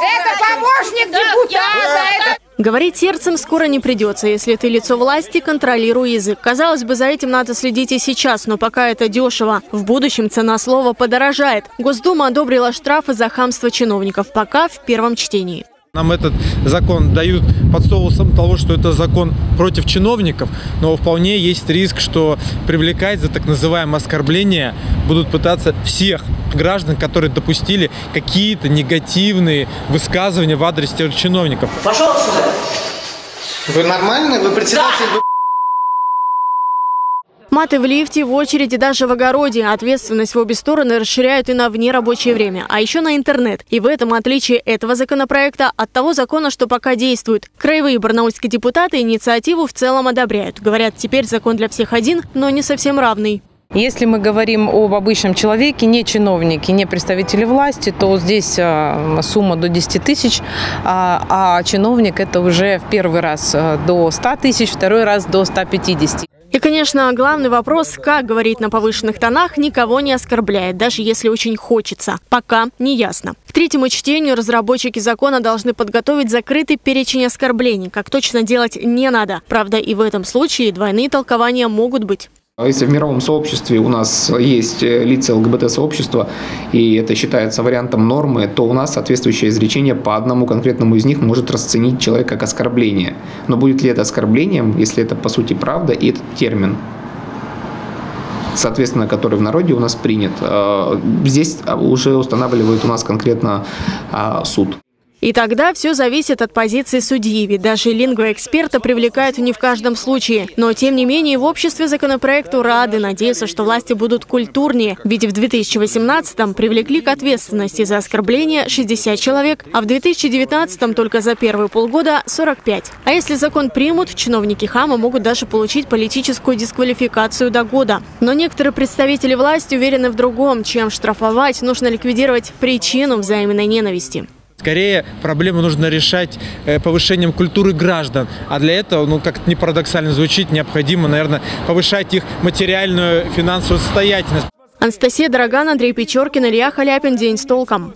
Это помощник депутата. Это... Говорить сердцем скоро не придется, если ты лицо власти, контролируй язык. Казалось бы, за этим надо следить и сейчас, но пока это дешево. В будущем цена слова подорожает. Госдума одобрила штрафы за хамство чиновников, пока в первом чтении. Нам этот закон дают под соусом того, что это закон против чиновников, но вполне есть риск, что привлекать за так называемое оскорбление будут пытаться всех граждан, которые допустили какие-то негативные высказывания в адрес тех чиновников. Пошел сюда. Вы нормальный? Вы председатель? Да. Маты в лифте, в очереди, даже в огороде. Ответственность в обе стороны расширяют и на внерабочее время, а еще на интернет. И в этом отличие этого законопроекта от того закона, что пока действует. Краевые барнаульские депутаты инициативу в целом одобряют. Говорят, теперь закон для всех один, но не совсем равный. Если мы говорим об обычном человеке, не чиновнике, не представители власти, то здесь а, сумма до 10 тысяч, а, а чиновник это уже в первый раз а, до 100 тысяч, второй раз до 150. И, конечно, главный вопрос, как говорить на повышенных тонах, никого не оскорбляет, даже если очень хочется. Пока не ясно. К третьему чтению разработчики закона должны подготовить закрытый перечень оскорблений, как точно делать не надо. Правда, и в этом случае двойные толкования могут быть. А если в мировом сообществе у нас есть э, лица ЛГБТ-сообщества, и это считается вариантом нормы, то у нас соответствующее изречение по одному конкретному из них может расценить человека как оскорбление. Но будет ли это оскорблением, если это по сути правда и этот термин? соответственно, который в народе у нас принят. А, здесь уже устанавливает у нас конкретно а, суд. И тогда все зависит от позиции судьи, ведь даже лингвоэксперта привлекают не в каждом случае. Но, тем не менее, в обществе законопроекту рады, надеются, что власти будут культурнее. Ведь в 2018-м привлекли к ответственности за оскорбление 60 человек, а в 2019-м только за первые полгода 45. А если закон примут, чиновники Хама могут даже получить политическую дисквалификацию до года. Но некоторые представители власти уверены в другом. Чем штрафовать, нужно ликвидировать причину взаимной ненависти. Скорее, проблему нужно решать э, повышением культуры граждан. А для этого, ну, как не парадоксально звучит, необходимо, наверное, повышать их материальную финансовую состоятельность. Анастасия Дороган, Андрей Печоркин, Илья Халяпин. День с толком.